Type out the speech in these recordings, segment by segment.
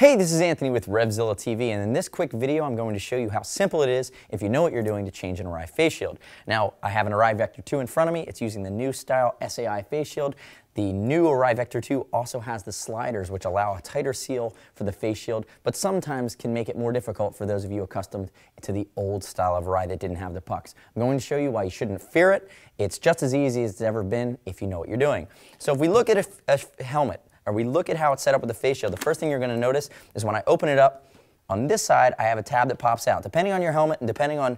Hey, this is Anthony with RevZilla TV, and in this quick video, I'm going to show you how simple it is if you know what you're doing to change an Arai face shield. Now, I have an Arai Vector 2 in front of me. It's using the new style SAI face shield. The new Arai Vector 2 also has the sliders, which allow a tighter seal for the face shield, but sometimes can make it more difficult for those of you accustomed to the old style of Arai that didn't have the pucks. I'm going to show you why you shouldn't fear it. It's just as easy as it's ever been if you know what you're doing. So if we look at a, a helmet, or we look at how it's set up with the face shield, the first thing you're going to notice is when I open it up, on this side, I have a tab that pops out. Depending on your helmet and depending on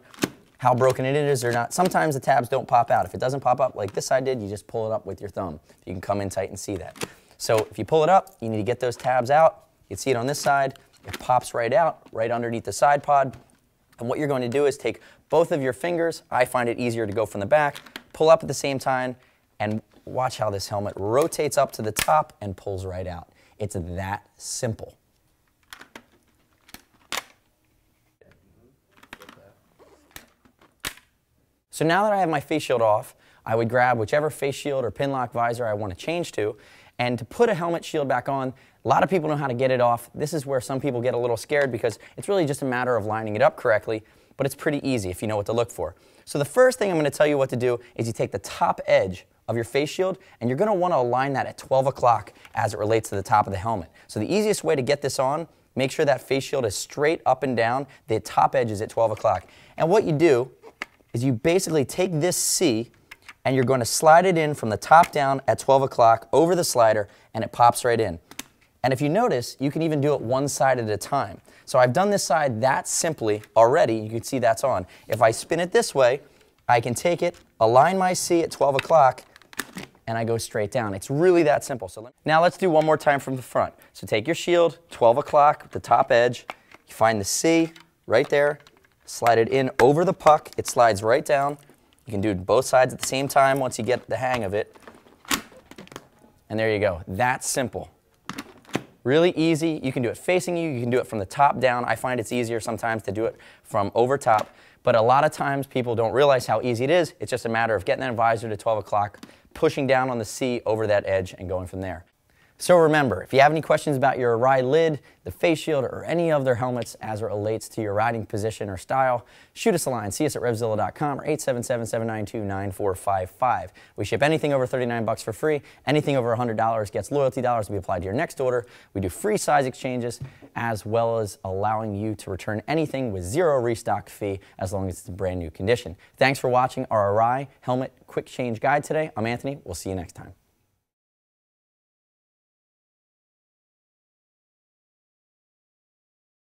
how broken it is or not, sometimes the tabs don't pop out. If it doesn't pop up like this side did, you just pull it up with your thumb. You can come in tight and see that. So if you pull it up, you need to get those tabs out. You can see it on this side. It pops right out, right underneath the side pod. And what you're going to do is take both of your fingers. I find it easier to go from the back, pull up at the same time, and watch how this helmet rotates up to the top and pulls right out. It's that simple. So now that I have my face shield off, I would grab whichever face shield or Pinlock visor I want to change to. And to put a helmet shield back on, a lot of people know how to get it off. This is where some people get a little scared because it's really just a matter of lining it up correctly, but it's pretty easy if you know what to look for. So the first thing I'm going to tell you what to do is you take the top edge of your face shield, and you're going to want to align that at 12 o'clock as it relates to the top of the helmet. So the easiest way to get this on, make sure that face shield is straight up and down, the top edge is at 12 o'clock. And what you do is you basically take this C and you're going to slide it in from the top down at 12 o'clock over the slider and it pops right in. And if you notice, you can even do it one side at a time. So I've done this side that simply already. You can see that's on. If I spin it this way, I can take it, align my C at 12 o'clock, and I go straight down. It's really that simple. So now let's do one more time from the front. So take your shield, 12 o'clock, the top edge, you find the C right there, slide it in over the puck, it slides right down. You can do both sides at the same time once you get the hang of it. And there you go. That's simple. Really easy. You can do it facing you. You can do it from the top down. I find it's easier sometimes to do it from over top. But a lot of times people don't realize how easy it is. It's just a matter of getting that visor to 12 o'clock, pushing down on the C over that edge and going from there. So remember, if you have any questions about your Arai lid, the face shield, or any of their helmets as it relates to your riding position or style, shoot us a line. See us at RevZilla.com or 877-792-9455. We ship anything over 39 bucks for free. Anything over $100 gets loyalty dollars to be applied to your next order. We do free size exchanges as well as allowing you to return anything with zero restock fee as long as it's in brand new condition. Thanks for watching our Arai helmet quick change guide today. I'm Anthony. We'll see you next time.